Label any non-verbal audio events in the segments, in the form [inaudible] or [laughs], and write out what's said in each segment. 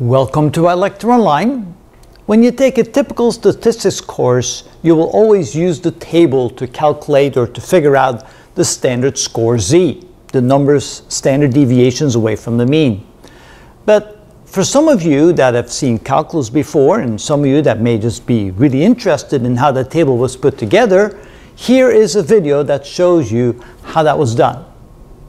Welcome to ilectureonline. When you take a typical statistics course, you will always use the table to calculate or to figure out the standard score z, the numbers standard deviations away from the mean. But for some of you that have seen calculus before and some of you that may just be really interested in how the table was put together, here is a video that shows you how that was done.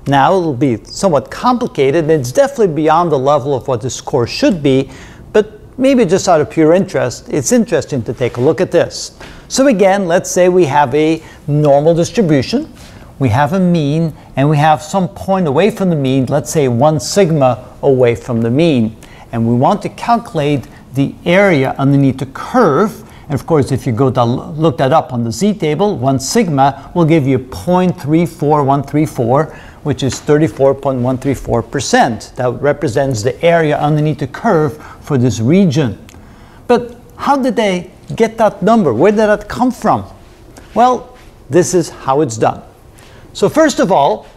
Now it'll be somewhat complicated and it's definitely beyond the level of what this course should be, but maybe just out of pure interest, it's interesting to take a look at this. So again, let's say we have a normal distribution, we have a mean, and we have some point away from the mean, let's say one sigma away from the mean. And we want to calculate the area underneath the curve and of course, if you go to look that up on the z table, 1 sigma will give you 0.34134, which is 34.134%. That represents the area underneath the curve for this region. But how did they get that number? Where did that come from? Well, this is how it's done. So first of all,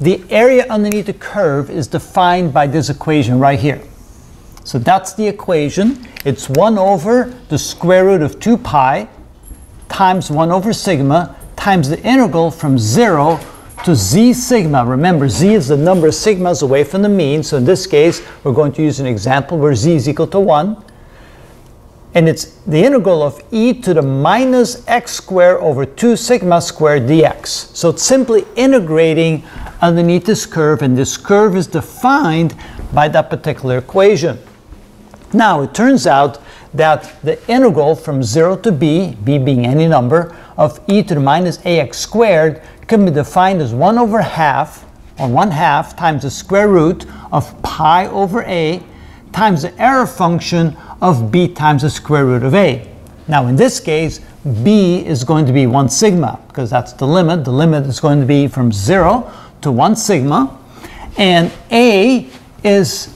the area underneath the curve is defined by this equation right here. So that's the equation. It's 1 over the square root of 2 pi times 1 over sigma times the integral from 0 to z sigma. Remember, z is the number of sigmas away from the mean. So in this case, we're going to use an example where z is equal to 1. And it's the integral of e to the minus x squared over 2 sigma squared dx. So it's simply integrating underneath this curve, and this curve is defined by that particular equation. Now, it turns out that the integral from 0 to b, b being any number, of e to the minus ax squared can be defined as 1 over half, or 1 half, times the square root of pi over a times the error function of b times the square root of a. Now, in this case, b is going to be 1 sigma, because that's the limit. The limit is going to be from 0 to 1 sigma, and a is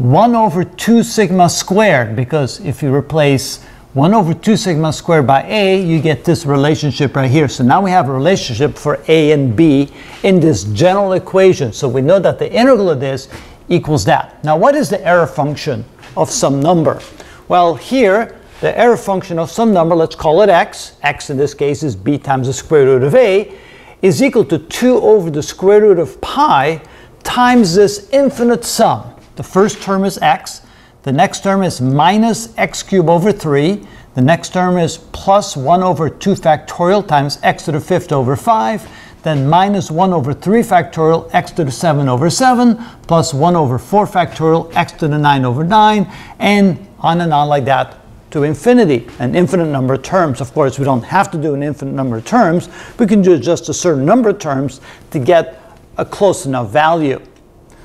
1 over 2 sigma squared, because if you replace 1 over 2 sigma squared by a, you get this relationship right here. So now we have a relationship for a and b in this general equation. So we know that the integral of this equals that. Now what is the error function of some number? Well, here, the error function of some number, let's call it x, x in this case is b times the square root of a, is equal to 2 over the square root of pi times this infinite sum. The first term is x. The next term is minus x cubed over 3. The next term is plus 1 over 2 factorial times x to the fifth over 5. Then minus 1 over 3 factorial x to the 7 over 7. Plus 1 over 4 factorial x to the 9 over 9. And on and on like that to infinity, an infinite number of terms. Of course, we don't have to do an infinite number of terms. We can do just a certain number of terms to get a close enough value.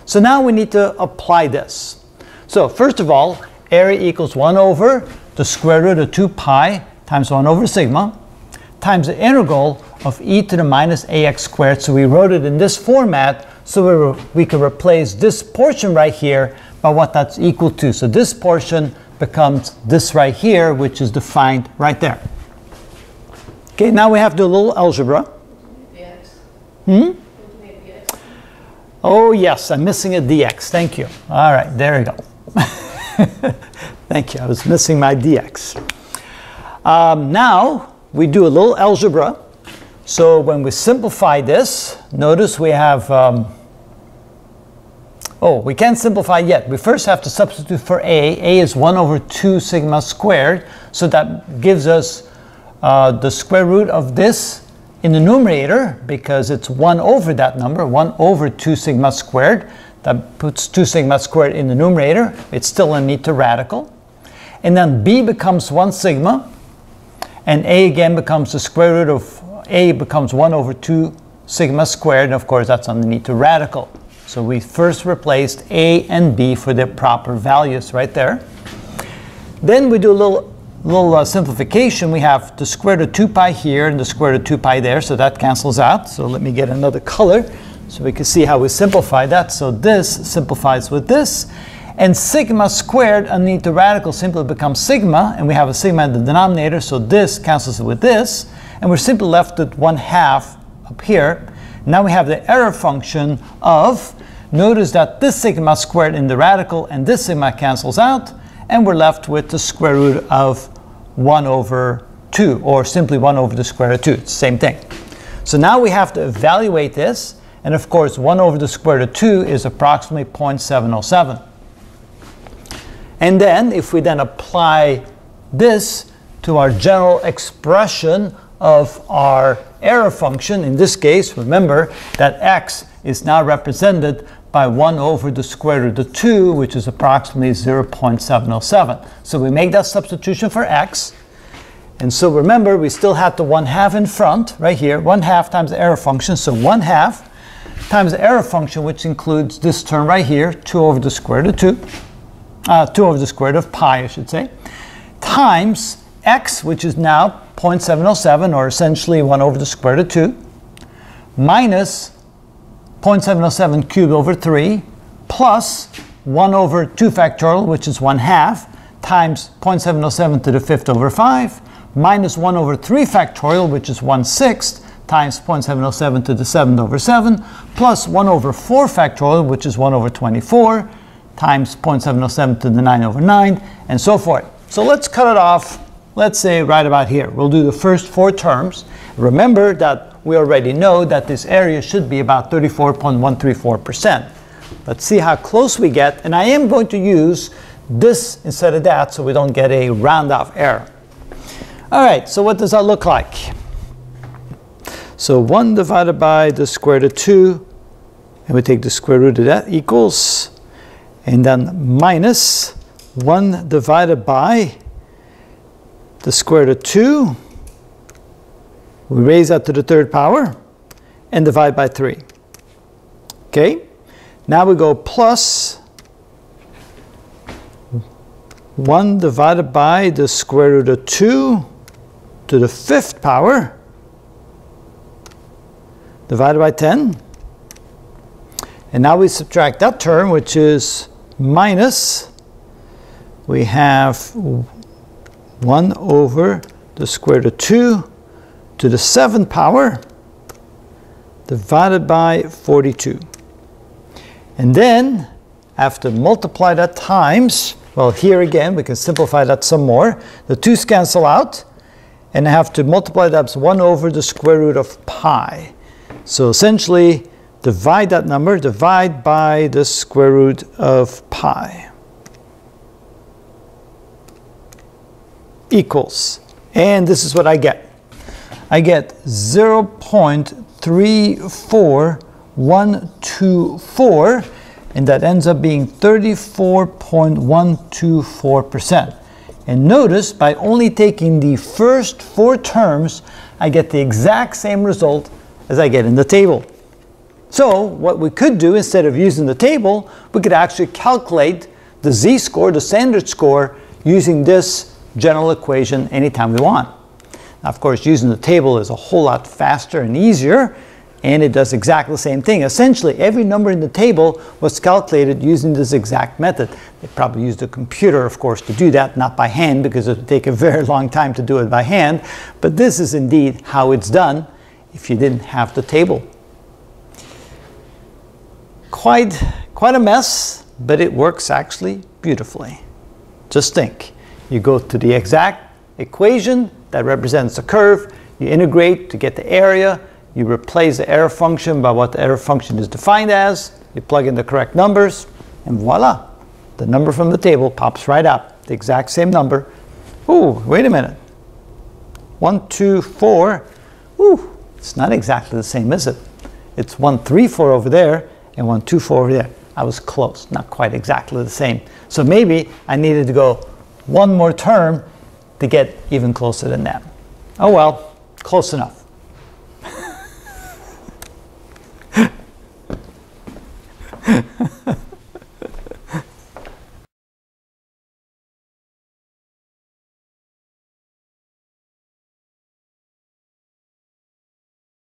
So now we need to apply this. So first of all, area equals 1 over the square root of 2 pi times 1 over sigma times the integral of e to the minus ax squared. So we wrote it in this format so we, we can replace this portion right here by what that's equal to. So this portion becomes this right here, which is defined right there. Okay, now we have to do a little algebra. Hmm? Oh yes, I'm missing a dx. Thank you. All right, there we go. [laughs] Thank you. I was missing my dx. Um, now we do a little algebra. So when we simplify this, notice we have, um, oh, we can't simplify yet. We first have to substitute for a. a is 1 over 2 sigma squared. So that gives us uh, the square root of this in the numerator because it's 1 over that number, 1 over 2 sigma squared. That puts 2 sigma squared in the numerator. It's still a neat radical. And then b becomes 1 sigma. And a again becomes the square root of a becomes 1 over 2 sigma squared. And of course, that's underneath the radical. So we first replaced a and b for their proper values right there. Then we do a little little uh, simplification, we have the square root of 2 pi here and the square root of 2 pi there, so that cancels out. So let me get another color so we can see how we simplify that. So this simplifies with this. And sigma squared underneath the radical simply becomes sigma, and we have a sigma in the denominator, so this cancels with this. And we're simply left with 1 half up here. Now we have the error function of Notice that this sigma squared in the radical and this sigma cancels out, and we're left with the square root of 1 over 2, or simply 1 over the square root of 2. It's the same thing. So now we have to evaluate this, and of course 1 over the square root of 2 is approximately 0.707. And then if we then apply this to our general expression of our error function, in this case, remember that x is now represented by 1 over the square root of 2, which is approximately 0.707. So we make that substitution for x. And so remember, we still have the 1 half in front, right here, 1 half times the error function. So 1 half times the error function, which includes this term right here, 2 over the square root of 2, uh, 2 over the square root of pi, I should say, times x, which is now 0.707, or essentially 1 over the square root of 2, minus 0.707 cubed over 3, plus 1 over 2 factorial, which is 1 half, times 0.707 to the fifth over 5, minus 1 over 3 factorial, which is 1 sixth, times 0.707 to the 7th over 7, plus 1 over 4 factorial, which is 1 over 24, times 0.707 to the 9 over 9, and so forth. So let's cut it off, let's say right about here. We'll do the first four terms. Remember that we already know that this area should be about 34.134%. Let's see how close we get, and I am going to use this instead of that so we don't get a round off error. All right, so what does that look like? So 1 divided by the square root of 2, and we take the square root of that equals, and then minus 1 divided by the square root of 2. We raise that to the third power and divide by 3. Okay? Now we go plus 1 divided by the square root of 2 to the fifth power divided by 10. And now we subtract that term, which is minus, we have 1 over the square root of 2 to the seventh power divided by 42. And then, after multiply that times, well, here again, we can simplify that some more. The 2's cancel out, and I have to multiply that as 1 over the square root of pi. So essentially, divide that number, divide by the square root of pi. Equals. And this is what I get. I get 0.34124, and that ends up being 34.124%. And notice, by only taking the first four terms, I get the exact same result as I get in the table. So what we could do, instead of using the table, we could actually calculate the z-score, the standard score, using this general equation anytime we want. Now, of course, using the table is a whole lot faster and easier, and it does exactly the same thing. Essentially, every number in the table was calculated using this exact method. They probably used a computer, of course, to do that, not by hand, because it would take a very [laughs] long time to do it by hand. But this is indeed how it's done if you didn't have the table. Quite, quite a mess, but it works actually beautifully. Just think, you go to the exact equation that represents the curve, you integrate to get the area, you replace the error function by what the error function is defined as, you plug in the correct numbers, and voila, the number from the table pops right up, the exact same number. Ooh, wait a minute. One, two, four. Ooh, it's not exactly the same, is it? It's one, three, four over there, and one, two, four over there. I was close, not quite exactly the same. So maybe I needed to go one more term to get even closer than that. Oh well, close enough.